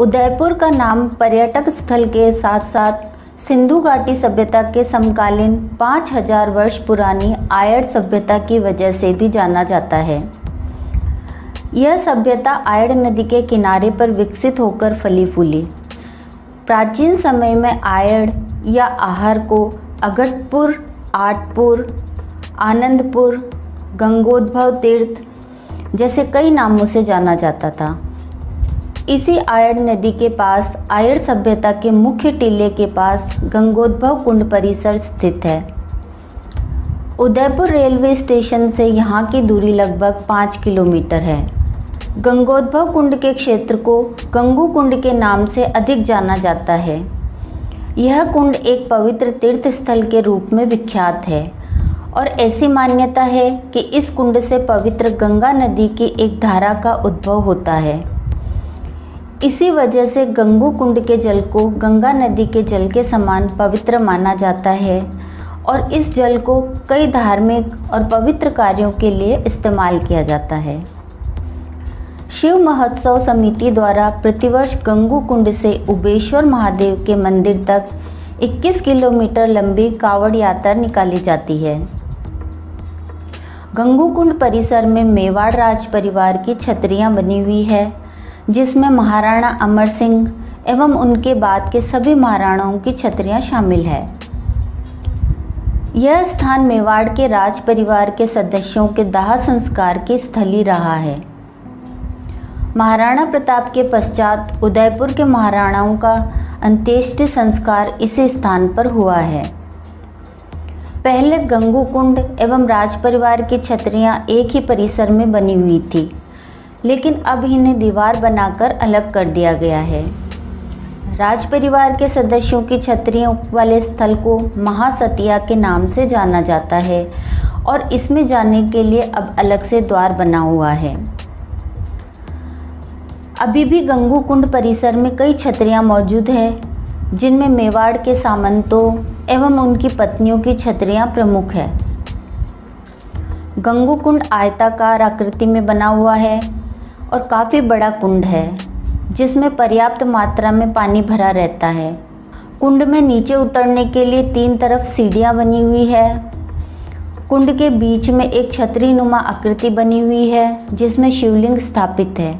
उदयपुर का नाम पर्यटक स्थल के साथ साथ सिंधु घाटी सभ्यता के समकालीन 5000 वर्ष पुरानी आयड़ सभ्यता की वजह से भी जाना जाता है। यह सभ्यता आयड़ नदी के किनारे पर विकसित होकर फली फूली। प्राचीन समय में आयड़ या आहार को अगटपुर आटपुर आनंदपुर, गंगोद्भव तीर्थ जैसे कई नामों से जाना जाता था। इसी आयड़ नदी के पास, आयड़ सभ्यता के मुख्य टीले के पास गंगोद्भव कुंड परिसर स्थित है। उदयपुर रेलवे स्टेशन से यहाँ की दूरी लगभग पाँच किलोमीटर है। गंगोद्भव कुंड के क्षेत्र को गंगू कुंड के नाम से अधिक जाना जाता है। यह कुंड एक पवित्र तीर्थ स्थल के रूप में विख्यात है और ऐसी मान्यता है कि इस कुंड से पवित्र गंगा नदी की एक धारा का उद्भव होता है। इसी वजह से गंगू कुंड के जल को गंगा नदी के जल के समान पवित्र माना जाता है और इस जल को कई धार्मिक और पवित्र कार्यों के लिए इस्तेमाल किया जाता है। शिव महोत्सव समिति द्वारा प्रतिवर्ष गंगू कुंड से उबेश्वर महादेव के मंदिर तक 21 किलोमीटर लंबी कावड़ यात्रा निकाली जाती है। गंगू कुंड परिसर में मेवाड़ राज परिवार की छतरियाँ बनी हुई है। जिसमें महाराणा अमर सिंह एवं उनके बाद के सभी महाराणाओं की छतरियाँ शामिल है। यह स्थान मेवाड़ के राज परिवार के सदस्यों के दाह संस्कार की स्थली रहा है। महाराणा प्रताप के पश्चात उदयपुर के महाराणाओं का अंत्येष्ट संस्कार इसी स्थान पर हुआ है। पहले गंगू कुंड एवं राज परिवार की छतरियाँ एक ही परिसर में बनी हुई थी। लेकिन अब इन्हें दीवार बनाकर अलग कर दिया गया है। राज परिवार के सदस्यों की छतरियों वाले स्थल को महासतिया के नाम से जाना जाता है और इसमें जाने के लिए अब अलग से द्वार बना हुआ है। अभी भी गंगू कुंड परिसर में कई छतरियाँ मौजूद हैं, जिनमें मेवाड़ के सामंतों एवं उनकी पत्नियों की छतरियाँ प्रमुख है। गंगू कुंड आयताकार आकृति में बना हुआ है। और काफ़ी बड़ा कुंड है, जिसमें पर्याप्त मात्रा में पानी भरा रहता है। कुंड में नीचे उतरने के लिए तीन तरफ़ सीढ़ियाँ बनी हुई है। कुंड के बीच में एक छतरी नुमा आकृति बनी हुई है, जिसमें शिवलिंग स्थापित है।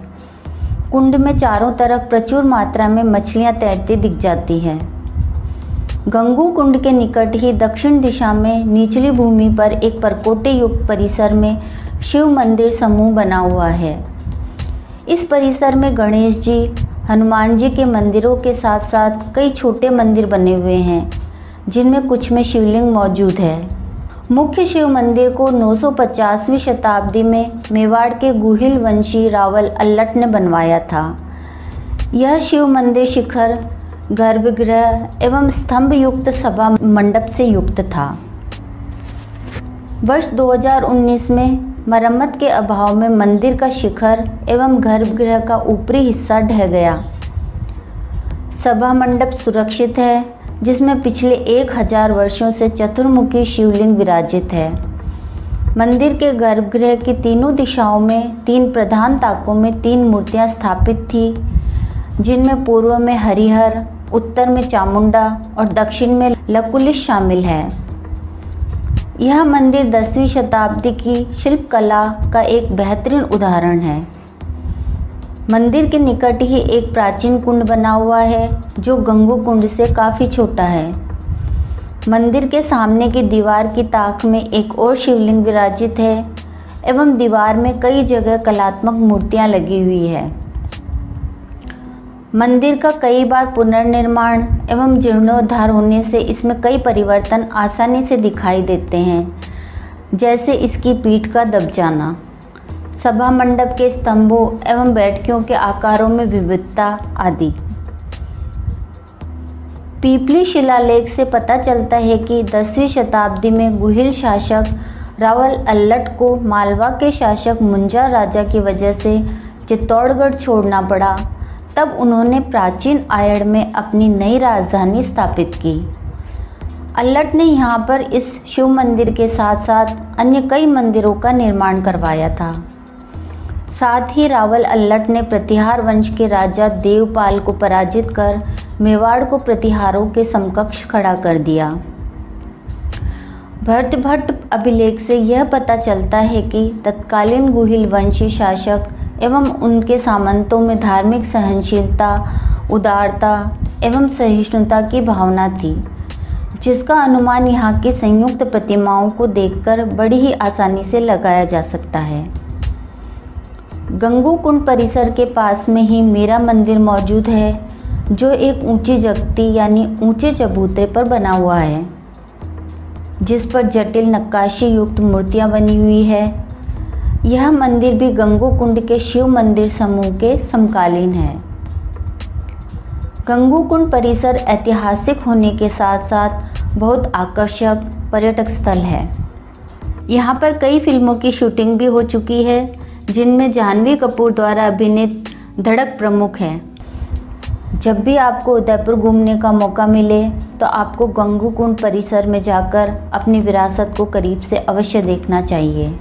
कुंड में चारों तरफ़ प्रचुर मात्रा में मछलियाँ तैरती दिख जाती हैं। गंगू कुंड के निकट ही दक्षिण दिशा में निचली भूमि पर एक परकोटे युक्त परिसर में शिव मंदिर समूह बना हुआ है। इस परिसर में गणेश जी, हनुमान जी के मंदिरों के साथ साथ कई छोटे मंदिर बने हुए हैं, जिनमें कुछ में शिवलिंग मौजूद है। मुख्य शिव मंदिर को 950वीं शताब्दी में मेवाड़ के गुहिल वंशी रावल अल्लट ने बनवाया था। यह शिव मंदिर शिखर, गर्भगृह एवं स्तंभ युक्त सभा मंडप से युक्त था। वर्ष 2019 में मरम्मत के अभाव में मंदिर का शिखर एवं गर्भगृह का ऊपरी हिस्सा ढह गया। सभा मंडप सुरक्षित है, जिसमें पिछले एक हज़ार वर्षों से चतुर्मुखी शिवलिंग विराजित है। मंदिर के गर्भगृह की तीनों दिशाओं में तीन प्रधान ताकों में तीन मूर्तियाँ स्थापित थी, जिनमें पूर्व में हरिहर, उत्तर में चामुंडा और दक्षिण में लकुलिश शामिल है। यह मंदिर दसवीं शताब्दी की शिल्पकला का एक बेहतरीन उदाहरण है। मंदिर के निकट ही एक प्राचीन कुंड बना हुआ है, जो गंगू कुंड से काफ़ी छोटा है। मंदिर के सामने की दीवार की ताक में एक और शिवलिंग विराजित है, एवं दीवार में कई जगह कलात्मक मूर्तियाँ लगी हुई है। मंदिर का कई बार पुनर्निर्माण एवं जीर्णोद्धार होने से इसमें कई परिवर्तन आसानी से दिखाई देते हैं, जैसे इसकी पीठ का दब जाना, सभा मंडप के स्तंभों एवं बैठकियों के आकारों में विविधता आदि। पीपली शिलालेख से पता चलता है कि दसवीं शताब्दी में गुहिल शासक रावल अल्लट को मालवा के शासक मुंजा राजा की वजह से चित्तौड़गढ़ छोड़ना पड़ा। तब उन्होंने प्राचीन आयड़ में अपनी नई राजधानी स्थापित की। अल्लट ने यहाँ पर इस शिव मंदिर के साथ साथ अन्य कई मंदिरों का निर्माण करवाया था। साथ ही रावल अल्लट ने प्रतिहार वंश के राजा देवपाल को पराजित कर मेवाड़ को प्रतिहारों के समकक्ष खड़ा कर दिया। भरत भट्ट अभिलेख से यह पता चलता है कि तत्कालीन गुहिल वंशी शासक एवं उनके सामंतों में धार्मिक सहनशीलता, उदारता एवं सहिष्णुता की भावना थी, जिसका अनुमान यहाँ की संयुक्त प्रतिमाओं को देखकर बड़ी ही आसानी से लगाया जा सकता है। गंगू कुंड परिसर के पास में ही मेरा मंदिर मौजूद है, जो एक ऊँची जगती यानी ऊँचे चबूतरे पर बना हुआ है, जिस पर जटिल नक्काशी युक्त मूर्तियाँ बनी हुई है। यह मंदिर भी गंगू कुंड के शिव मंदिर समूह के समकालीन है। गंगू कुंड परिसर ऐतिहासिक होने के साथ साथ बहुत आकर्षक पर्यटक स्थल है। यहाँ पर कई फ़िल्मों की शूटिंग भी हो चुकी है, जिनमें जानवी कपूर द्वारा अभिनीत धड़क प्रमुख है। जब भी आपको उदयपुर घूमने का मौका मिले तो आपको गंगू कुंड परिसर में जाकर अपनी विरासत को करीब से अवश्य देखना चाहिए।